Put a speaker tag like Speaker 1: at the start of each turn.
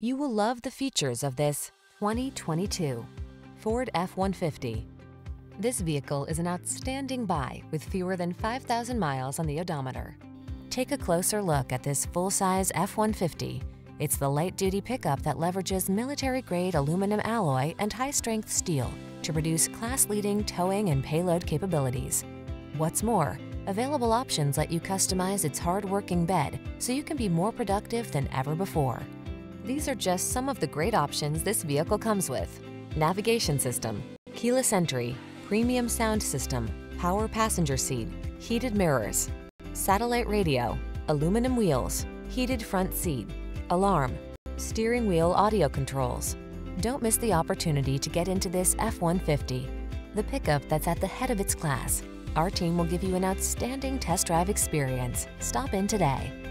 Speaker 1: You will love the features of this 2022 Ford F-150. This vehicle is an outstanding buy with fewer than 5,000 miles on the odometer. Take a closer look at this full-size F-150. It's the light-duty pickup that leverages military-grade aluminum alloy and high-strength steel to produce class-leading towing and payload capabilities. What's more, available options let you customize its hard-working bed so you can be more productive than ever before. These are just some of the great options this vehicle comes with. Navigation system, keyless entry, premium sound system, power passenger seat, heated mirrors, satellite radio, aluminum wheels, heated front seat, alarm, steering wheel audio controls. Don't miss the opportunity to get into this F-150, the pickup that's at the head of its class. Our team will give you an outstanding test drive experience. Stop in today.